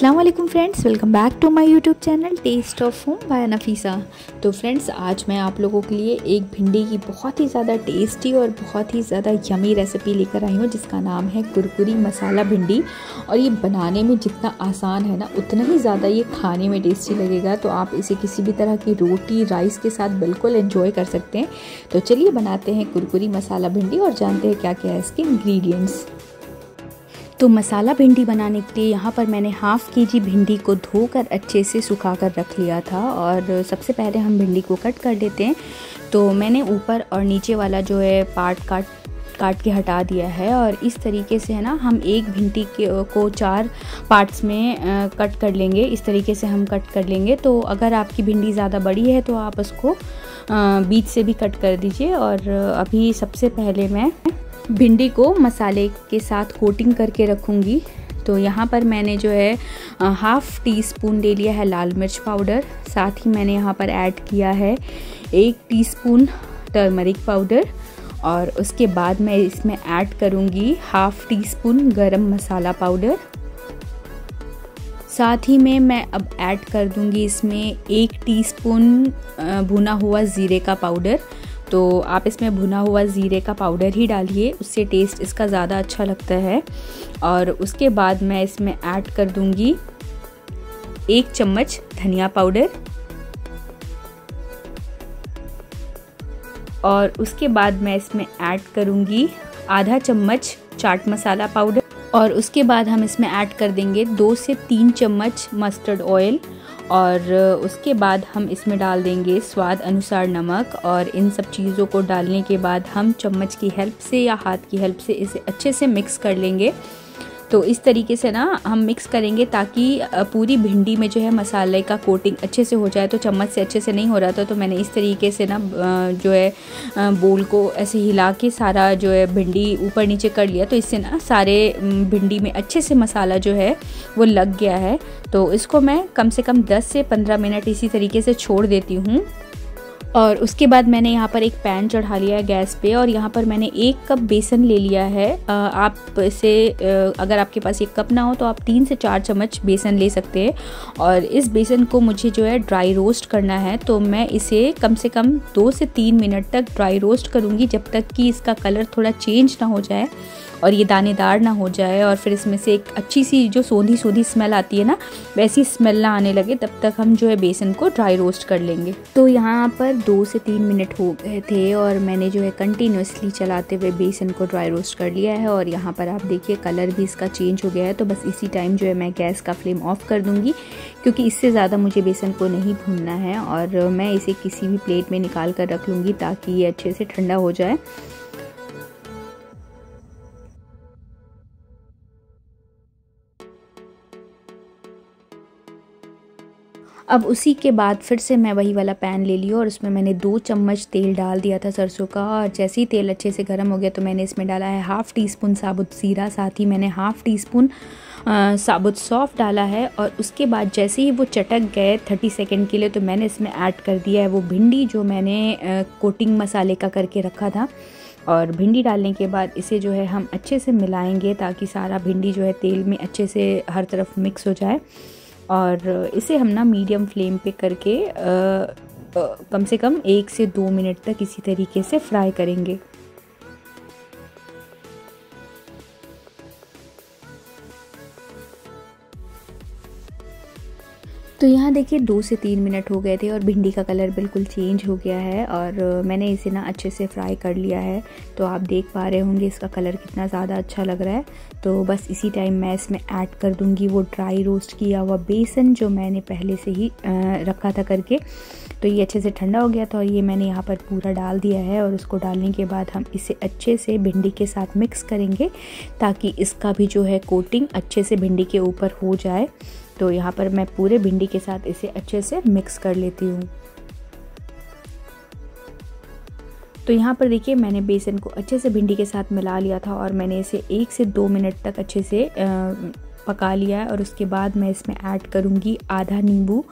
अस्सलाम वालेकुम friends welcome back to my YouTube channel taste of home by Nafisa तो friends आज मैं आप लोगों के लिए एक भिंडी की बहुत ही ज़्यादा टेस्टी और बहुत ही ज़्यादा यमी रेसिपी लेकर आई हूँ, जिसका नाम है कुरकुरी मसाला भिंडी। और ये बनाने में जितना आसान है ना, उतना ही ज़्यादा ये खाने में टेस्टी लगेगा। तो आप इसे किसी भी तरह की रोटी राइस के साथ बिल्कुल इन्जॉय कर सकते हैं। तो चलिए बनाते हैं कुरकुरी मसाला भिंडी और जानते हैं क्या क्या है इसके इन्ग्रीडियंट्स तो मसाला भिंडी बनाने के लिए यहाँ पर मैंने हाफ़ के जी भिंडी को धोकर अच्छे से सुखा कर रख लिया था और सबसे पहले हम भिंडी को कट कर लेते हैं। तो मैंने ऊपर और नीचे वाला जो है पार्ट काट काट के हटा दिया है और इस तरीके से है ना हम एक भिंडी के को चार पार्ट्स में आ, कट कर लेंगे। इस तरीके से हम कट कर लेंगे। तो अगर आपकी भिंडी ज़्यादा बड़ी है तो आप उसको बीच से भी कट कर दीजिए और अभी सबसे पहले मैं भिंडी को मसाले के साथ कोटिंग करके रखूँगी। तो यहाँ पर मैंने जो है हाफ़ टी स्पून ले लिया है लाल मिर्च पाउडर साथ ही मैंने यहाँ पर ऐड किया है एक टीस्पून टर्मरिक पाउडर और उसके बाद मैं इसमें ऐड करूँगी हाफ़ टी स्पून गरम मसाला पाउडर साथ ही में मैं अब ऐड कर दूँगी इसमें एक टीस्पून भुना हुआ ज़ीरे का पाउडर तो आप इसमें भुना हुआ ज़ीरे का पाउडर ही डालिए, उससे टेस्ट इसका ज़्यादा अच्छा लगता है। और उसके बाद मैं इसमें ऐड कर दूँगी एक चम्मच धनिया पाउडर। और उसके बाद मैं इसमें ऐड करूँगी आधा चम्मच चाट मसाला पाउडर। और उसके बाद हम इसमें ऐड कर देंगे दो से तीन चम्मच मस्टर्ड ऑयल और उसके बाद हम इसमें डाल देंगे स्वाद अनुसार नमक और इन सब चीज़ों को डालने के बाद हम चम्मच की हेल्प से या हाथ की हेल्प से इसे अच्छे से मिक्स कर लेंगे। तो इस तरीके से ना हम मिक्स करेंगे ताकि पूरी भिंडी में जो है मसाले का कोटिंग अच्छे से हो जाए। तो चम्मच से अच्छे से नहीं हो रहा था तो मैंने इस तरीके से ना जो है बोल को ऐसे हिला के सारा जो है भिंडी ऊपर नीचे कर लिया। तो इससे ना सारे भिंडी में अच्छे से मसाला जो है वो लग गया है। तो इसको मैं कम से कम 10 से 15 मिनट इसी तरीके से छोड़ देती हूँ। और उसके बाद मैंने यहाँ पर एक पैन चढ़ा लिया है गैस पे और यहाँ पर मैंने एक कप बेसन ले लिया है। आप इसे अगर आपके पास एक कप ना हो तो आप तीन से चार चम्मच बेसन ले सकते हैं। और इस बेसन को मुझे जो है ड्राई रोस्ट करना है तो मैं इसे कम से कम दो से तीन मिनट तक ड्राई रोस्ट करूँगी जब तक कि इसका कलर थोड़ा चेंज ना हो जाए और ये दानेदार ना हो जाए और फिर इसमें से एक अच्छी सी जो सोंधी सोंधी स्मेल आती है ना, वैसी स्मेल ना आने लगे तब तक हम जो है बेसन को ड्राई रोस्ट कर लेंगे। तो यहाँ पर दो से तीन मिनट हो गए थे और मैंने जो है कंटिन्यूसली चलाते हुए बेसन को ड्राई रोस्ट कर लिया है और यहाँ पर आप देखिए कलर भी इसका चेंज हो गया है तो बस इसी टाइम जो है मैं गैस का फ्लेम ऑफ़ कर दूँगी क्योंकि इससे ज़्यादा मुझे बेसन को नहीं भूनना है और मैं इसे किसी भी प्लेट में निकाल कर रख लूँगी ताकि ये अच्छे से ठंडा हो जाए। अब उसी के बाद फिर से मैं वही वाला पैन ले लिया और उसमें मैंने दो चम्मच तेल डाल दिया था सरसों का। और जैसे ही तेल अच्छे से गर्म हो गया तो मैंने इसमें डाला है हाफ़ टी स्पून साबुत ज़ीरा। साथ ही मैंने हाफ़ टी स्पून साबुत सौफ़ डाला है और उसके बाद जैसे ही वो चटक गए थर्टी सेकेंड के लिए तो मैंने इसमें ऐड कर दिया है वो भिंडी जो मैंने कोटिंग मसाले का करके रखा था। और भिंडी डालने के बाद इसे जो है हम अच्छे से मिलाएँगे ताकि सारा भिंडी जो है तेल में अच्छे से हर तरफ़ मिक्स हो जाए। और इसे हम ना मीडियम फ्लेम पे करके आ, आ, कम से कम एक से दो मिनट तक इसी तरीके से फ्राई करेंगे। तो यहाँ देखिए दो से तीन मिनट हो गए थे और भिंडी का कलर बिल्कुल चेंज हो गया है और मैंने इसे ना अच्छे से फ्राई कर लिया है। तो आप देख पा रहे होंगे इसका कलर कितना ज़्यादा अच्छा लग रहा है। तो बस इसी टाइम मैं इसमें ऐड कर दूँगी वो ड्राई रोस्ट किया हुआ बेसन जो मैंने पहले से ही रखा था करके। तो ये अच्छे से ठंडा हो गया था और ये मैंने यहाँ पर पूरा डाल दिया है और उसको डालने के बाद हम इसे अच्छे से भिंडी के साथ मिक्स करेंगे ताकि इसका भी जो है कोटिंग अच्छे से भिंडी के ऊपर हो जाए। तो यहाँ पर मैं पूरे भिंडी के साथ इसे अच्छे से मिक्स कर लेती हूँ। तो यहाँ पर देखिए, मैंने बेसन को अच्छे से भिंडी के साथ मिला लिया था और मैंने इसे एक से दो मिनट तक अच्छे से पका लिया है और उसके बाद मैं इसमें ऐड करूँगी आधा नींबू।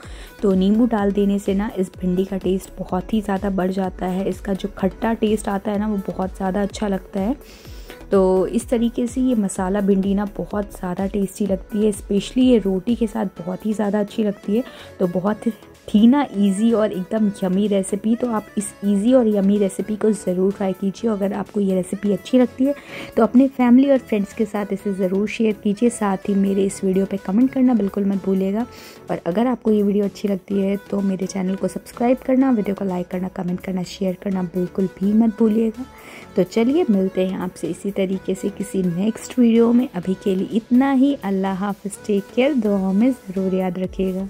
तो नींबू डाल देने से ना इस भिंडी का टेस्ट बहुत ही ज़्यादा बढ़ जाता है। इसका जो खट्टा टेस्ट आता है ना, वो बहुत ज़्यादा अच्छा लगता है। तो इस तरीके से ये मसाला भिंडी ना बहुत ज़्यादा टेस्टी लगती है स्पेशली ये रोटी के साथ बहुत ही ज़्यादा अच्छी लगती है। तो बहुत थी ना ईजी और एकदम यमी रेसिपी तो आप इस ईजी और यमी रेसिपी को ज़रूर ट्राई कीजिए। अगर आपको ये रेसिपी अच्छी लगती है तो अपने फैमिली और फ्रेंड्स के साथ इसे ज़रूर शेयर कीजिए। साथ ही मेरे इस वीडियो पे कमेंट करना बिल्कुल मत भूलिएगा। और अगर आपको ये वीडियो अच्छी लगती है तो मेरे चैनल को सब्सक्राइब करना वीडियो को लाइक करना कमेंट करना शेयर करना बिल्कुल भी मत भूलिएगा। तो चलिए मिलते हैं आपसे इसी तरीके से किसी नेक्स्ट वीडियो में अभी के लिए इतना ही। अल्लाह हाफिज़ टेक केयर दुआ में ज़रूर याद रखिएगा।